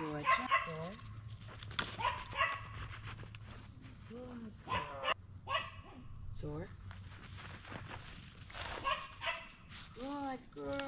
Good job. Soar. Good girl.